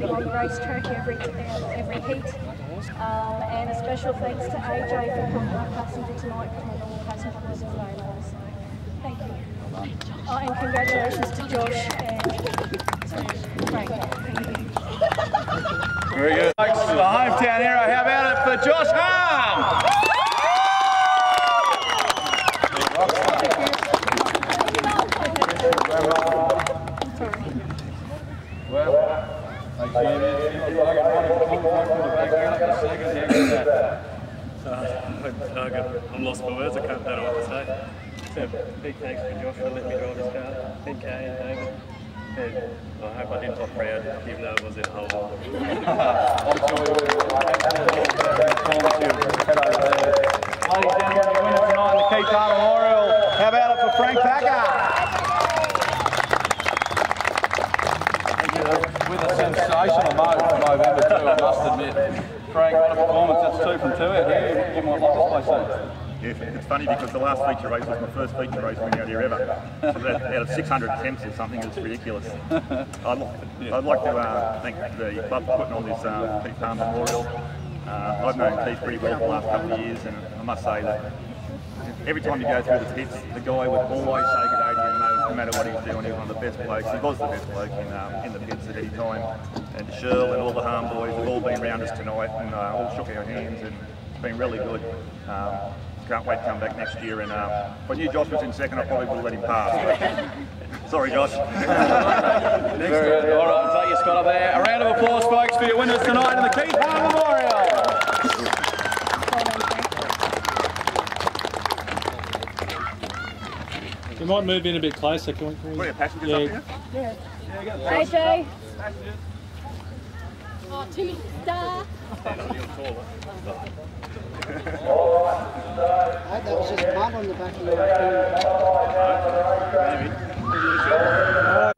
getting on the racetrack every every heat. Um, and a special thanks to AJ for coming my passenger tonight because my normal passenger wasn't available. So thank you. Oh, and congratulations to Josh and to Frank. Very good. Folks, the hometown hero. How about it for Josh Harm? Well, I'm to lost for words. I can't don't know what to say. So big thanks for Josh for letting me drive his car. And Kay and David. And I hope I didn't look proud, even though it was in whole. I'm. Ladies and gentlemen, the winner tonight in the Harm Memorial. How about it for Frank Packer? With a sensational mode November too, I must admit. Frank, what a performance. That's two from two out here. You might like this place, eh? Yeah, it's funny because the last feature race was my first feature race winning out here ever. So that, out of 600 attempts or something, it's ridiculous. I'd, I'd like to uh, thank the club for putting on this um, Keith Harm Memorial. Uh, I've known Keith pretty well for the last couple of years, and I must say that every time you go through the pits, the guy would always say good no, matter what he was doing. He was one of the best blokes. He was the best bloke in, um, in the pits at any time. And Shirl and all the Harm boys have all been round us tonight and uh, all shook our hands, and it's been really good. Um, can't wait to come back next year. And uh, if I knew Josh was in second, I probably would have let him pass. Sorry, Josh. All right, we'll take your spot up there. A round of applause, folks, for your winners tonight in the Keith Harm We might move in a bit closer. Can we? Can we... Put your passengers yeah. up here. Yeah. yeah hey, Oh, Timmy Star. I that was just mud on the back of your.